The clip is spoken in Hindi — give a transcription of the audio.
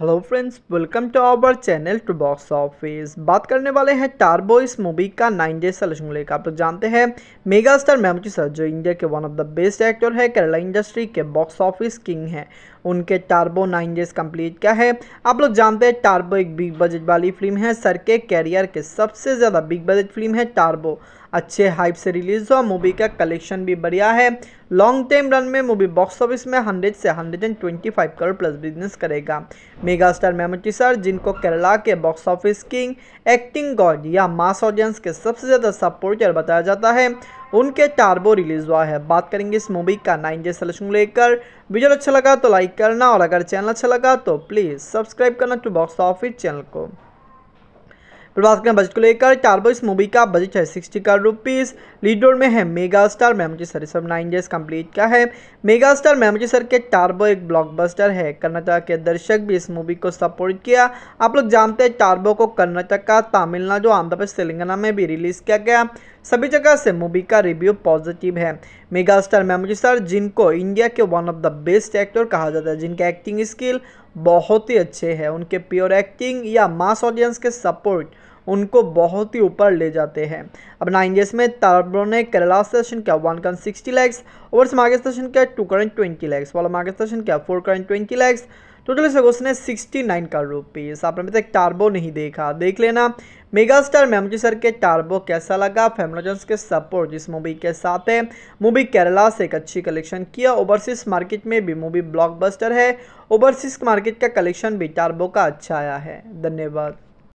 Hello friends welcome to our channel to box office बात करने वाले हैं टार्बो इस मूवी का नाइन डेज़ सेलेक्शन लेकर। आप लोग जानते हैं मेगा स्टार मेमोरी सर जो इंडिया के one of the best actor है केरला इंडस्ट्री के बॉक्स ऑफ़िस किंग हैं। उनके टार्बो नाइन डेज़ कंप्लीट क्या है? आप लोग जानते हैं टार्बो एक बिग बजट वाली फ़िल्म है। सर के कैरियर के सबसे ज़्यादा बिग बजट फ़िल्म है टार्बो अच्छे हाइप से रिलीज़ हुआ। मूवी का कलेक्शन भी बढ़िया है। लॉन्ग टाइम रन में मूवी बॉक्स ऑफ़िस में 100 से 125 करोड़ प्लस बिज़नेस करेगा। मेगा स्टार मेमोटी सर जिनको केरला के box office king acting god या मास ऑडियंस के सबसे ज़्यादा सपोर्टर बताया जाता है, उनके टार्बो रिलीज़ हुआ है। बात करेंगे इस मूवी का नाइन डे सलेक्शन लेकर। वीडियो अच्छा लगा तो लाइक करना और अगर चैनल अच्छा लगा तो प्लीज़ सब्सक्राइब करना टू बॉक्स ऑफ़िस चैनल को। फिर बात करें बजट को लेकर टार्बो इस मूवी का बजट है sixty crore rupees lead role में है मेगा स्टार मेमोजी सर। सब नाइन डेज़ कंप्लीट का है? मेगा स्टार मेमोजी सर के टार्बो एक ब्लॉकबस्टर है। कर्नाटक के दर्शक भी इस मूवी को सपोर्ट किया। आप लोग जानते हैं टार्बो को कर्नाटक का तमिलनाडु, आंध्र प्रदेश, तेलंगाना में भी रिलीज़ किया गया। सभी जगह से मूवी का रिव्यू पॉजिटिव है। मेगा स्टार मेमोजी सर, जिनको इंडिया के one of the best actor कहा जाता है, जिनके एक्टिंग स्किल बहुत ही अच्छे हैं। उनके प्योर एक्टिंग या मास ऑडियंस के सपोर्ट उनको बहुत ही ऊपर ले जाते हैं। अब नाइन डेज़ में तारब्रो ने केरला स्टेशन क्या one crore sixty lakhs over मार्गे स्टेशन क्या टू करंट ट्वेंटी लैक्स वाला मार्गे स्टेशन क्या four crore twenty lakhs total से उसने सिक्सटी नाइन करोड़ रुपीज़ आपने अभी तक टार्बो नहीं देखा। देख लेना मेगा स्टार मेमोजी सर के टार्बो कैसा लगा फैमिलोजन्स के सपोर्ट जिस मूवी के साथ है। मूवी केरला से एक अच्छी कलेक्शन किया ओवरसीज मार्केट में भी मूवी ब्लॉकबस्टर है ओवरसीज मार्केट का कलेक्शन भी टार्बो का अच्छा आया है। धन्यवाद।